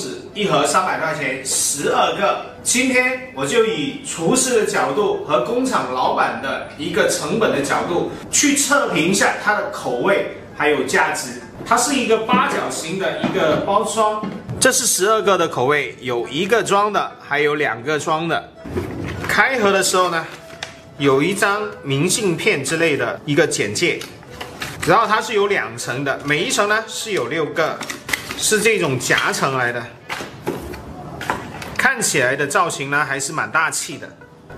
纸一盒三百块钱，十二个。今天我就以厨师的角度和工厂老板的一个成本的角度去测评一下它的口味还有价值。它是一个八角形的一个包装，这是十二个的口味，有一个装的，还有两个装的。开盒的时候呢，有一张明信片之类的一个简介，然后它是有两层的，每一层呢是有六个，是这种夹层来的。看起来的造型呢还是蛮大气的。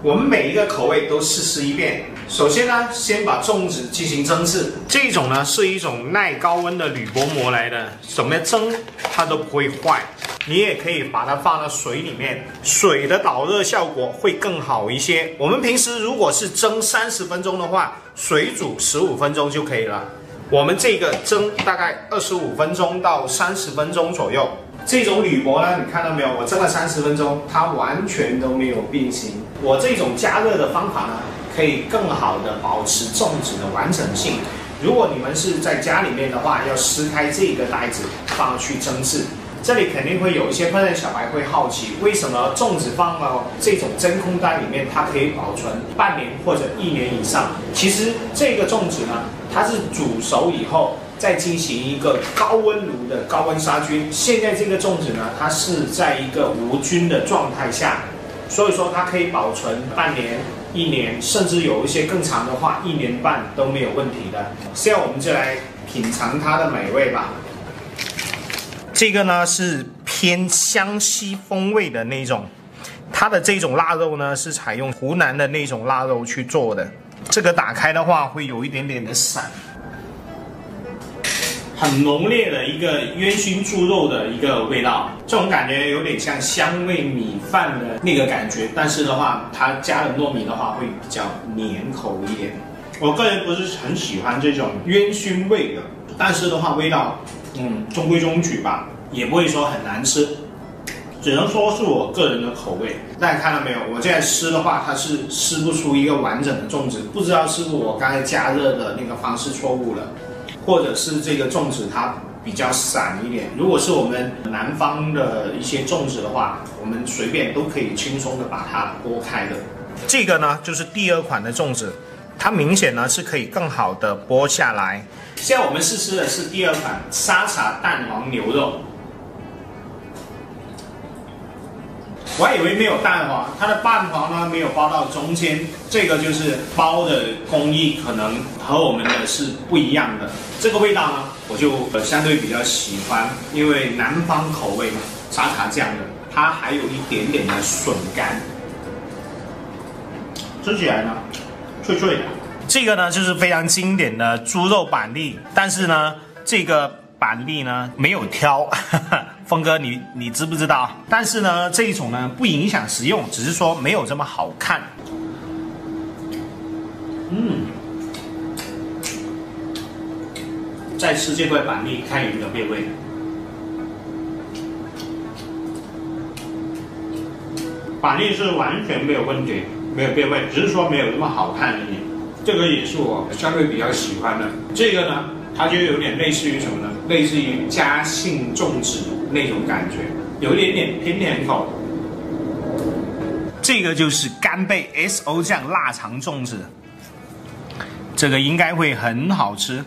我们每一个口味都试试一遍。首先呢，先把粽子进行蒸制。这种呢是一种耐高温的铝薄膜来的，怎么蒸它都不会坏。你也可以把它放到水里面，水的导热效果会更好一些。我们平时如果是蒸三十分钟的话，水煮十五分钟就可以了。我们这个蒸大概二十五分钟到三十分钟左右。这种铝箔呢，你看到没有？我蒸了三十分钟，它完全都没有变形。我这种加热的方法呢，可以更好的保持粽子的完整性。如果你们是在家里面的话，要撕开这个袋子放去蒸制。这里肯定会有一些烹饪小白会好奇，为什么粽子放到这种真空袋里面，它可以保存半年或者一年以上？其实这个粽子呢，它是煮熟以后。再进行一个高温炉的高温杀菌。现在这个粽子呢，它是在一个无菌的状态下，所以说它可以保存半年、一年，甚至有一些更长的话，一年半都没有问题的。现在我们就来品尝它的美味吧。这个呢是偏湘西风味的那种，它的这种腊肉呢是采用湖南的那种腊肉去做的。这个打开的话会有一点点的散。很浓烈的一个烟熏猪肉的一个味道，这种感觉有点像香味米饭的那个感觉，但是的话，它加了糯米的话会比较黏口一点。我个人不是很喜欢这种烟熏味的，但是的话味道，嗯，中规中矩吧，也不会说很难吃，只能说是我个人的口味。大家看到没有？我现在吃的话，它是吃不出一个完整的粽子，不知道是不是我刚才加热的那个方式错误了。或者是这个粽子它比较散一点，如果是我们南方的一些粽子的话，我们随便都可以轻松的把它剥开的。这个呢就是第二款的粽子，它明显呢是可以更好的剥下来。现在我们试吃的是第二款沙茶蛋黄牛肉。我还以为没有蛋黄，它的蛋黄呢没有包到中间，这个就是包的工艺可能和我们的是不一样的。这个味道呢，我就相对比较喜欢，因为南方口味嘛，沙茶酱的，它还有一点点的笋干，吃起来呢脆脆的。这个呢就是非常经典的猪肉板栗，但是呢这个。板栗呢没有挑，峰哥你你知不知道？但是呢这一种呢不影响食用，只是说没有这么好看。嗯，再吃这块板栗，看有没有变味。板栗是完全没有问题，没有变味，只是说没有那么好看而已。这个也是我相对比较喜欢的。这个呢？它就有点类似于什么呢？类似于嘉兴粽子那种感觉，有一点点偏甜口。这个就是干贝 S O 酱腊肠粽子，这个应该会很好吃，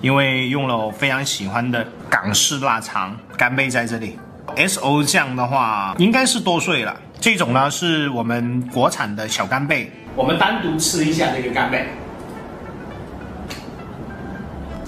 因为用了我非常喜欢的港式腊肠干贝在这里。S O 酱的话应该是多碎了，这种呢是我们国产的小干贝，我们单独吃一下这个干贝。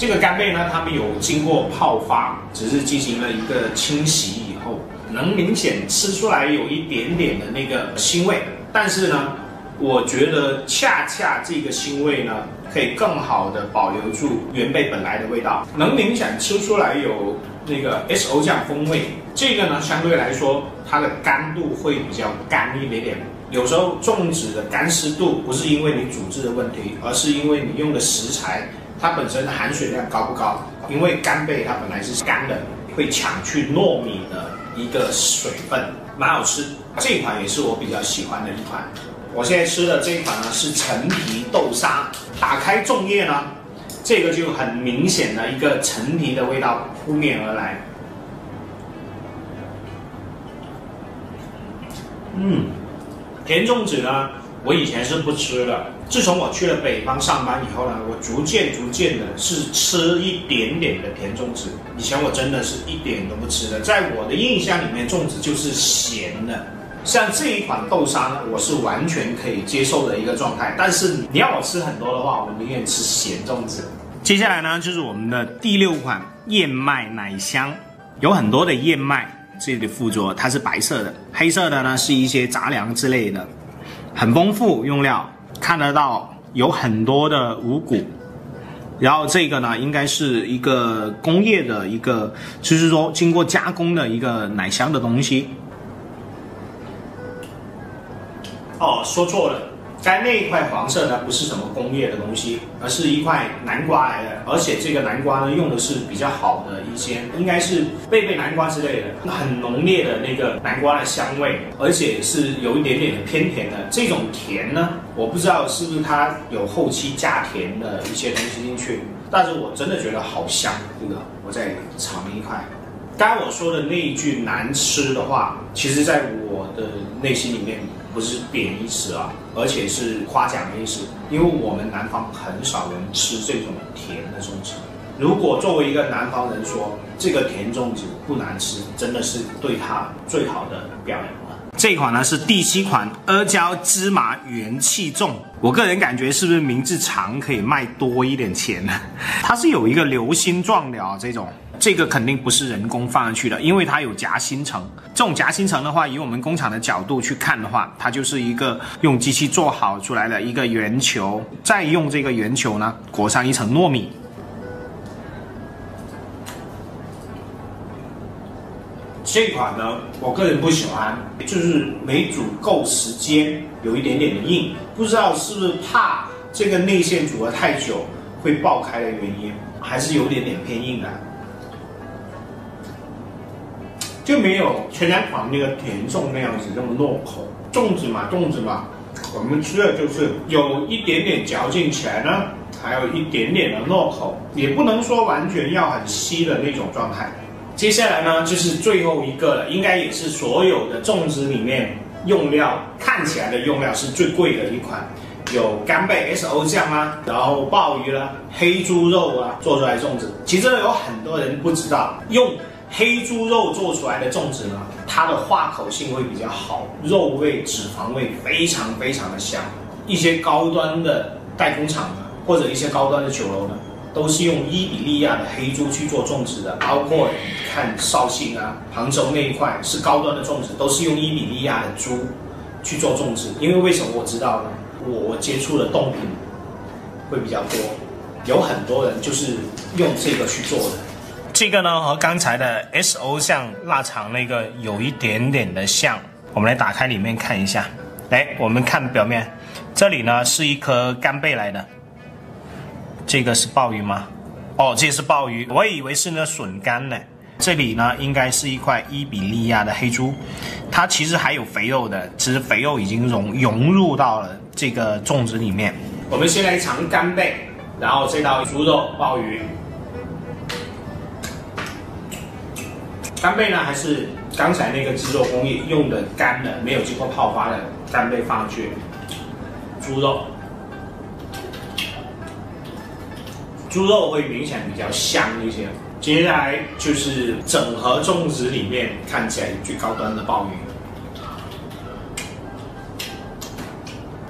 这个干贝呢，他们有经过泡发，只是进行了一个清洗以后，能明显吃出来有一点点的那个腥味。但是呢，我觉得恰恰这个腥味呢，可以更好的保留住原贝本来的味道，能明显吃出来有那个 S O 酱风味。这个呢，相对来说它的干度会比较干一点点。有时候粽子的干湿度不是因为你煮制的问题，而是因为你用的食材。它本身的含水量高不高？因为干贝它本来是干的，会抢去糯米的一个水分，蛮好吃。这款也是我比较喜欢的一款。我现在吃的这一款呢是陈皮豆沙，打开粽叶呢，这个就很明显的一个陈皮的味道扑面而来。嗯，甜粽子呢，我以前是不吃的。自从我去了北方上班以后呢，我逐渐逐渐的是吃一点点的甜粽子。以前我真的是一点都不吃的，在我的印象里面，粽子就是咸的。像这一款豆沙呢，我是完全可以接受的一个状态。但是你要我吃很多的话，我宁愿吃咸粽子。接下来呢，就是我们的第六款燕麦奶香，有很多的燕麦，这里附着它是白色的，黑色的呢是一些杂粮之类的，很丰富用料。看得到有很多的五谷，然后这个呢，应该是一个工业的一个，就是说经过加工的一个奶香的东西。哦，说错了。在那一块黄色呢，不是什么工业的东西，而是一块南瓜来的。而且这个南瓜呢，用的是比较好的一些，应该是贝贝南瓜之类的，很浓烈的那个南瓜的香味，而且是有一点点的偏甜的。这种甜呢，我不知道是不是它有后期加甜的一些东西进去，但是我真的觉得好香。这个我再尝一块。刚我说的那一句难吃的话，其实在我的内心里面。不是贬义词啊，而且是夸奖的意思。因为我们南方很少人吃这种甜的粽子。如果作为一个南方人说这个甜粽子不难吃，真的是对他最好的表扬。这款呢是第七款阿胶芝麻元气粽，我个人感觉是不是名字长可以卖多一点钱呢？它是有一个流心状的啊，这种。这个肯定不是人工放上去的，因为它有夹心层。这种夹心层的话，以我们工厂的角度去看的话，它就是一个用机器做好出来的一个圆球，再用这个圆球呢裹上一层糯米。这款呢，我个人不喜欢，就是没煮够时间，有一点点的硬，不知道是不是怕这个内馅煮了太久会爆开的原因，还是有点点偏硬的。就没有全家团那个甜粽那样子那么糯口，粽子嘛，粽子嘛，我们吃的就是有一点点嚼劲起来呢，还有一点点的糯口，也不能说完全要很稀的那种状态。接下来呢，就是最后一个了，应该也是所有的粽子里面用料看起来的用料是最贵的一款，有干贝 S O 酱啊，然后鲍鱼啦，黑猪肉啊，做出来粽子，其实有很多人不知道用。黑猪肉做出来的粽子呢，它的化口性会比较好，肉味、脂肪味非常非常的香。一些高端的代工厂呢，或者一些高端的酒楼呢，都是用伊比利亚的黑猪去做粽子的。包括你看绍兴啊、杭州那一块是高端的粽子，都是用伊比利亚的猪去做粽子。因为为什么我知道呢？我接触的冻品会比较多，有很多人就是用这个去做的。这个呢和刚才的 S O 像腊肠那个有一点点的像，我们来打开里面看一下。来，我们看表面，这里呢是一颗干贝来的。这个是鲍鱼吗？哦，这是鲍鱼，我以为是那笋干呢。这里呢应该是一块伊比利亚的黑猪，它其实还有肥肉的，其实肥肉已经融融入到了这个粽子里面。我们先来尝干贝，然后这道猪肉鲍鱼。干贝呢，还是刚才那个制作工艺用的干的，没有经过泡发的干贝放上去。猪肉，猪肉会明显比较香一些。接下来就是整盒粽子里面看起来最高端的鲍鱼。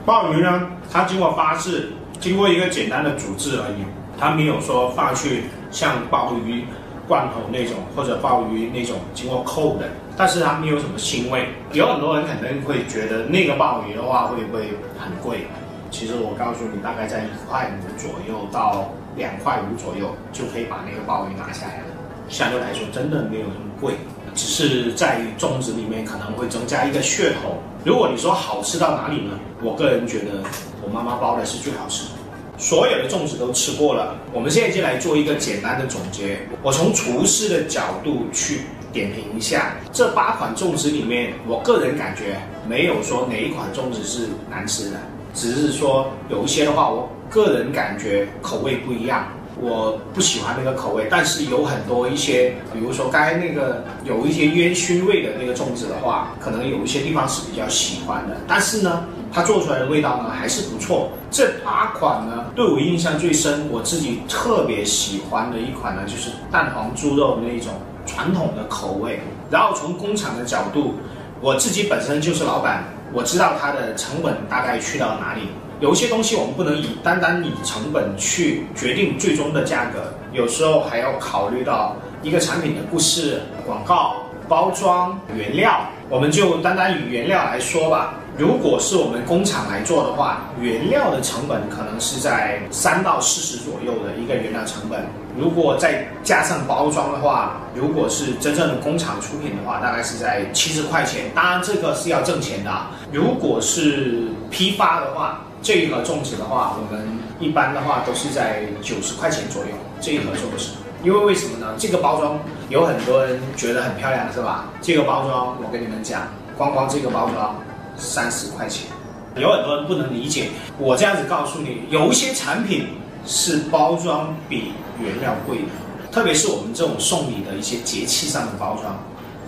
鲍鱼呢，它经过发制，经过一个简单的煮制而已，它没有说放去像鲍鱼。罐头那种或者鲍鱼那种经过扣的，但是它没有什么腥味。有很多人可能会觉得那个鲍鱼的话会不会很贵？其实我告诉你，大概在一块五左右到两块五左右就可以把那个鲍鱼拿下来了。相对来说，真的没有那么贵，只是在粽子里面可能会增加一个噱头。如果你说好吃到哪里呢？我个人觉得我妈妈包的是最好吃的。所有的粽子都吃过了，我们现在就来做一个简单的总结。我从厨师的角度去点评一下这八款粽子里面，我个人感觉没有说哪一款粽子是难吃的，只是说有一些的话，我个人感觉口味不一样。我不喜欢那个口味，但是有很多一些，比如说刚才那个有一些烟熏味的那个粽子的话，可能有一些地方是比较喜欢的，但是呢，它做出来的味道呢还是不错。这八款呢，对我印象最深，我自己特别喜欢的一款呢，就是蛋黄猪肉那一种传统的口味。然后从工厂的角度，我自己本身就是老板，我知道它的成本大概去到哪里。有些东西我们不能以单单以成本去决定最终的价格，有时候还要考虑到一个产品的故事、广告、包装、原料。我们就单单以原料来说吧，如果是我们工厂来做的话，原料的成本可能是在三到四十左右的一个原料成本。如果再加上包装的话，如果是真正的工厂出品的话，大概是在七十块钱。当然这个是要挣钱的。如果是批发的话，这一盒粽子的话，我们一般的话都是在九十块钱左右。这一盒粽子，因为为什么呢？这个包装有很多人觉得很漂亮，是吧？这个包装，我跟你们讲，光光这个包装三十块钱。有很多人不能理解，我这样子告诉你，有一些产品是包装比原料贵的，特别是我们这种送礼的一些节气上的包装，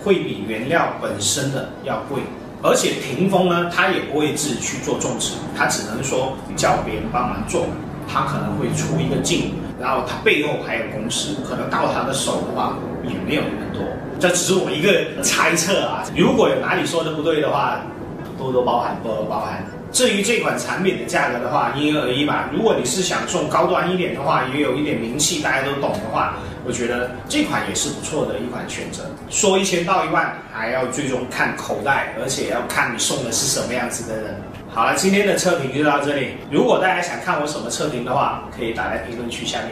会比原料本身的要贵。而且屏风呢，他也不会自己去做种植，他只能说叫别人帮忙做，他可能会出一个镜，然后他背后还有公司，可能到他的手的话也没有那么多，这只是我一个猜测啊。如果有哪里说的不对的话，多多包涵，多多包涵。至于这款产品的价格的话，因人而异吧。如果你是想送高端一点的话，也有一点名气，大家都懂的话，我觉得这款也是不错的一款选择。说一千道一万，还要最终看口袋，而且要看你送的是什么样子的人。好了，今天的测评就到这里。如果大家想看我什么测评的话，可以打在评论区下面。